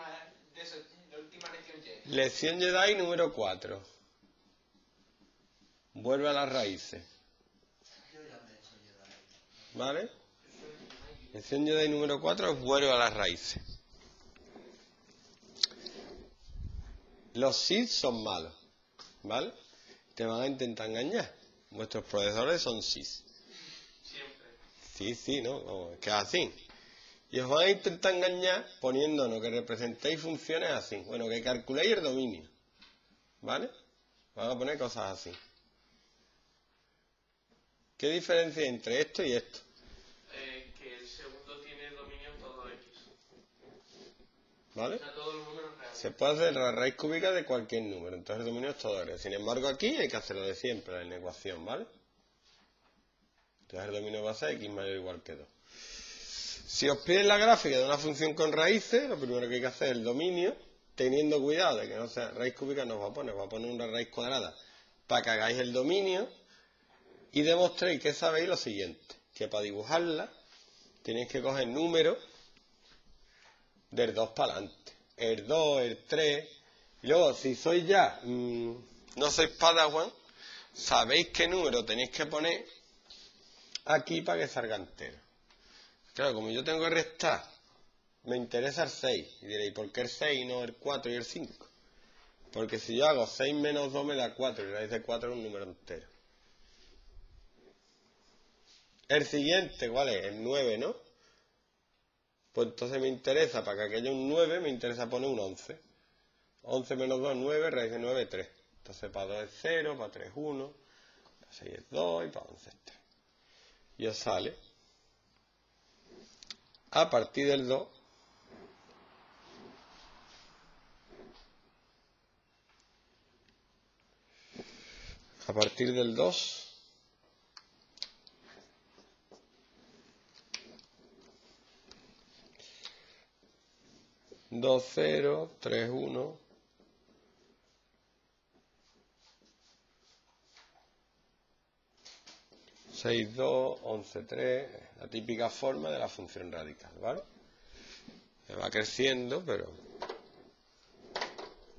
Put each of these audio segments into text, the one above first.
última, de eso, la última lección Jedi. Lección Jedi número 4. Vuelve a las raíces. Yo ya me he hecho Jedi. ¿Vale? Lección Jedi número 4 es vuelve a las raíces. Los Sith son malos. ¿Vale? Te van a intentar engañar. Vuestros profesores son Sith. Siempre. Sí, sí, ¿no? Vamos, es que es así. Y os van a intentar engañar poniéndonos que representéis funciones así. Bueno, que calculéis el dominio. ¿Vale? Van a poner cosas así. ¿Qué diferencia hay entre esto y esto? Eh, que el segundo tiene dominio en todo X. ¿Vale? O sea, todos los números reales. Se puede hacer la raíz cúbica de cualquier número, entonces el dominio es todo R. Sin embargo, aquí hay que hacerlo de siempre, en la ecuación, ¿vale? Entonces el dominio va a ser x mayor o igual que 2. Si os piden la gráfica de una función con raíces, lo primero que hay que hacer es el dominio, teniendo cuidado de que no sea raíz cúbica, no os va a poner, os va a poner una raíz cuadrada para que hagáis el dominio y demostréis que sabéis lo siguiente, que para dibujarla tenéis que coger números del 2 para adelante. El 2, el 3. Y luego, si sois ya, mm, no sois Padawan, sabéis qué número tenéis que poner aquí para que salga entero. Claro, como yo tengo que restar, me interesa el 6. Y diréis, ¿por qué el 6 y no el 4 y el 5? Porque si yo hago 6 menos 2 me da 4 y raíz de 4 es un número entero. El siguiente, ¿cuál es? El 9, ¿no? Pues entonces me interesa, para que haya un 9, me interesa poner un 11. 11 menos 2, 9, raíz de 9, 3. Entonces para 2 es 0, para 3 es 1, para 6 es 2 y para 11 es 3. Y os sale, a partir del 2, a partir del 2, Dos cero, tres uno, seis dos, once tres, la típica forma de la función radical, ¿vale? Se va creciendo, pero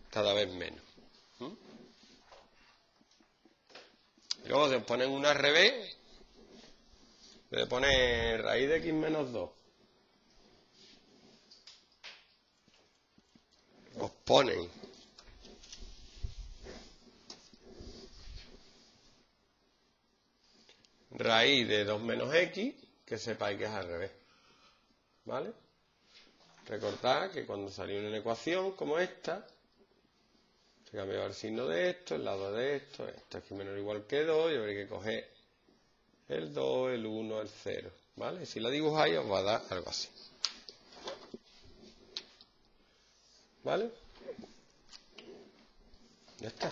cada vez menos. ¿Mm? Y luego se ponen una al revés, le pone raíz de x menos 2. os ponen raíz de 2 menos x, que sepáis que es al revés. ¿Vale? Recordad que cuando salió una ecuación como esta, se cambiaba el signo de esto, el lado de esto, esto aquí menor o igual que 2, y habría que coger el 2, el 1, el 0. ¿Vale? Si lo dibujáis os va a dar algo así. ¿Vale? Ya está.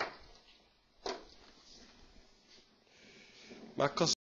Más cosas.